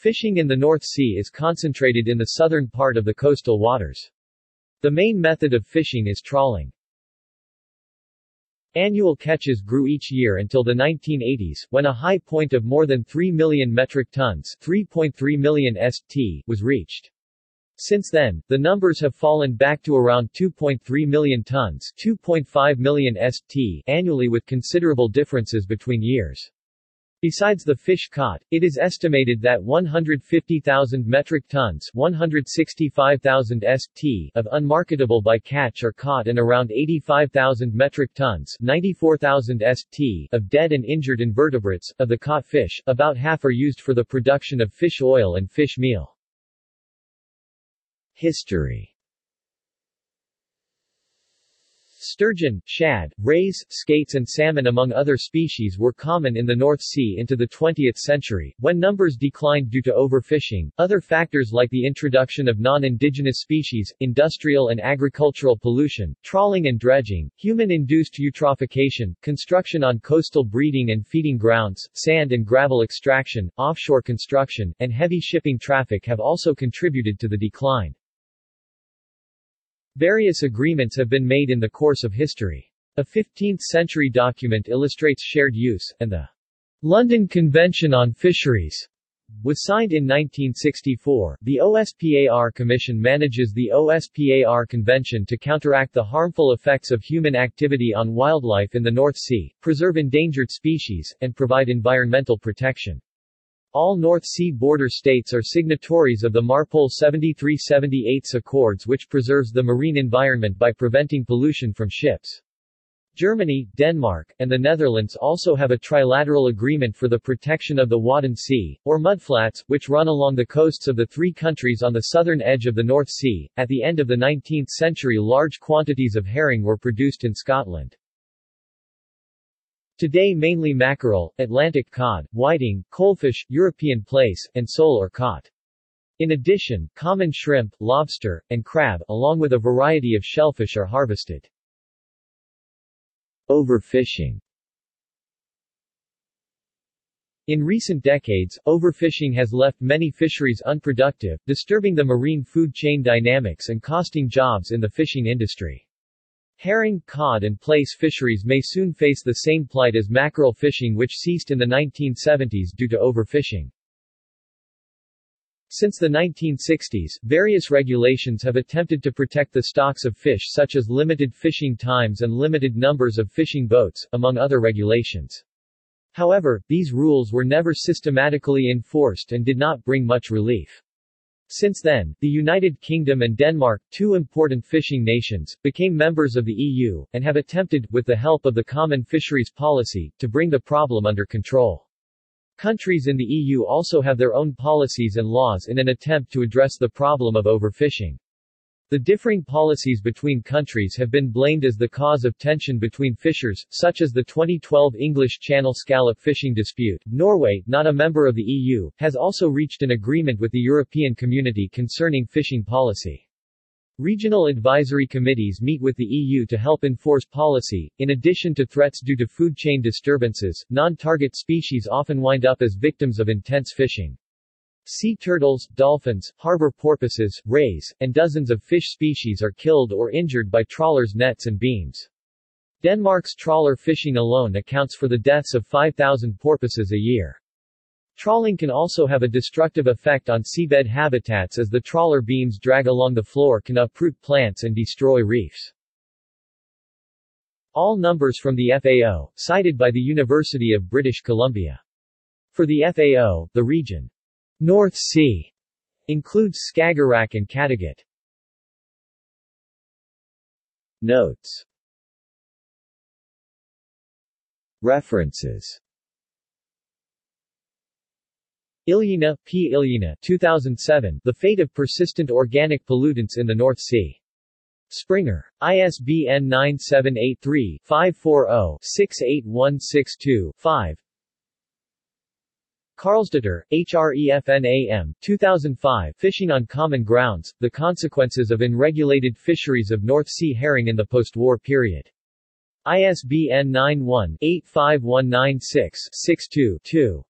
Fishing in the North Sea is concentrated in the southern part of the coastal waters. The main method of fishing is trawling. Annual catches grew each year until the 1980s, when a high point of more than 3 million metric tons 3.3 million st was reached. Since then, the numbers have fallen back to around 2.3 million tons 2.5 million st annually with considerable differences between years. Besides the fish caught, it is estimated that 150,000 metric tons 165,000 st of unmarketable by catch are caught and around 85,000 metric tons 94,000 st of dead and injured invertebrates, of the caught fish, about half are used for the production of fish oil and fish meal. History Sturgeon, shad, rays, skates and salmon among other species were common in the North Sea into the 20th century, when numbers declined due to overfishing. Other factors like the introduction of non-indigenous species, industrial and agricultural pollution, trawling and dredging, human-induced eutrophication, construction on coastal breeding and feeding grounds, sand and gravel extraction, offshore construction, and heavy shipping traffic have also contributed to the decline. Various agreements have been made in the course of history. A 15th-century document illustrates shared use, and the London Convention on Fisheries was signed in 1964. The OSPAR Commission manages the OSPAR Convention to counteract the harmful effects of human activity on wildlife in the North Sea, preserve endangered species, and provide environmental protection. All North Sea border states are signatories of the MARPOL 73-78 Accords which preserves the marine environment by preventing pollution from ships. Germany, Denmark, and the Netherlands also have a trilateral agreement for the protection of the Wadden Sea, or mudflats, which run along the coasts of the three countries on the southern edge of the North Sea. At the end of the 19th century large quantities of herring were produced in Scotland. Today mainly mackerel, Atlantic cod, whiting, coalfish, European plaice, and sole are caught. In addition, common shrimp, lobster, and crab, along with a variety of shellfish are harvested. Overfishing In recent decades, overfishing has left many fisheries unproductive, disturbing the marine food chain dynamics and costing jobs in the fishing industry. Herring, cod and plaice fisheries may soon face the same plight as mackerel fishing which ceased in the 1970s due to overfishing. Since the 1960s, various regulations have attempted to protect the stocks of fish such as limited fishing times and limited numbers of fishing boats, among other regulations. However, these rules were never systematically enforced and did not bring much relief. Since then, the United Kingdom and Denmark, two important fishing nations, became members of the EU, and have attempted, with the help of the Common Fisheries Policy, to bring the problem under control. Countries in the EU also have their own policies and laws in an attempt to address the problem of overfishing. The differing policies between countries have been blamed as the cause of tension between fishers, such as the 2012 English Channel scallop fishing dispute. Norway, not a member of the EU, has also reached an agreement with the European Community concerning fishing policy. Regional advisory committees meet with the EU to help enforce policy. In addition to threats due to food chain disturbances, non-target species often wind up as victims of intense fishing. Sea turtles, dolphins, harbor porpoises, rays, and dozens of fish species are killed or injured by trawlers' nets and beams. Denmark's trawler fishing alone accounts for the deaths of 5,000 porpoises a year. Trawling can also have a destructive effect on seabed habitats as the trawler beams drag along the floor can uproot plants and destroy reefs. All numbers from the FAO, cited by the University of British Columbia. For the FAO, the region North Sea includes Skagerrak and Kattegat. Notes References Ilyina, P. Ilyina 2007, The Fate of Persistent Organic Pollutants in the North Sea. Springer. ISBN 978-3-540-68162-5 Karlsdóttir, HREFNAM, 2005 Fishing on Common Grounds, The Consequences of Unregulated Fisheries of North Sea Herring in the Post-War Period. ISBN 91-85196-62-2.